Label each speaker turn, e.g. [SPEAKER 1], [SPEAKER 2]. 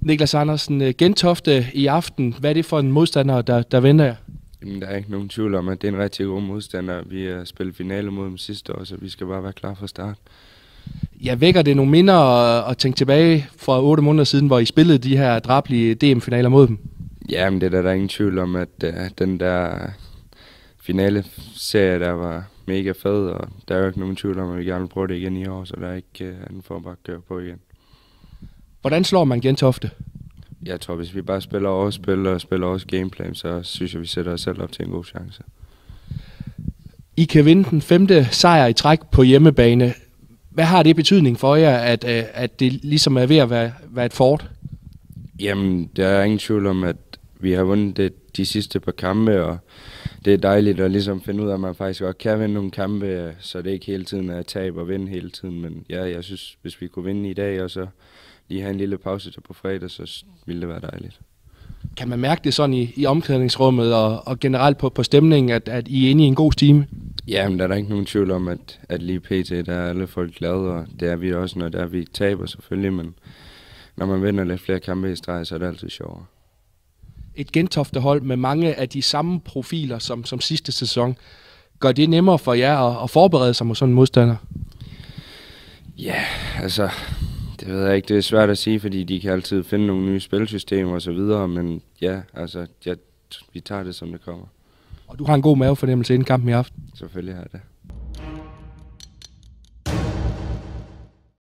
[SPEAKER 1] Niklas Andersen, øh, Gentofte i aften. Hvad er det for en modstander, der, der venter jer?
[SPEAKER 2] Jamen, der er ikke nogen tvivl om, at det er en rigtig god modstander. Vi har spillet finale mod dem sidste år, så vi skal bare være klar fra start.
[SPEAKER 1] Jeg vækker det nogle minder at, tænke tilbage fra otte måneder siden, hvor I spillede de her drablige DM-finaler mod dem.
[SPEAKER 2] Ja, men det er der, der er ingen tvivl om, at uh, den der finale serie, der var mega fed, og der er jo ikke nogen tvivl om, at vi gerne vil prøve det igen i år, så der er ikke uh, anden for at bare køre på igen.
[SPEAKER 1] Hvordan slår man Gentofte?
[SPEAKER 2] Jeg tror, hvis vi bare spiller overspil og spiller også gameplan, så synes jeg, vi sætter os selv op til en god chance.
[SPEAKER 1] I kan vinde den femte sejr i træk på hjemmebane. Hvad har det betydning for jer, at, øh, at det ligesom er ved at være, være et fort?
[SPEAKER 2] Jamen, der er ingen tvivl om, at vi har vundet det de sidste par kampe, og det er dejligt at ligesom finde ud af, at man faktisk godt kan vinde nogle kampe, så det ikke hele tiden er tab og vinde hele tiden. Men ja, jeg synes, hvis vi kunne vinde i dag, og så lige have en lille pause til på fredag, så ville det være dejligt.
[SPEAKER 1] Kan man mærke det sådan i, i omklædningsrummet og, og generelt på, på stemningen, at, at I er inde i en god stime?
[SPEAKER 2] Ja, men der er der ikke nogen tvivl om, at, at lige pt. der er alle folk glade, og det er vi også, når der vi taber selvfølgelig, men når man vinder lidt flere kampe i streg, så er det altid sjovere.
[SPEAKER 1] Et gentofte hold med mange af de samme profiler som, som sidste sæson. Gør det nemmere for jer at, at forberede sig mod sådan en modstander?
[SPEAKER 2] Ja, altså, det ved jeg ikke. Det er svært at sige, fordi de kan altid finde nogle nye spilsystemer og så videre, men ja, altså, ja, vi tager det, som det kommer.
[SPEAKER 1] Og du har en god mavefornemmelse inden kampen i aften?
[SPEAKER 2] Selvfølgelig har jeg det.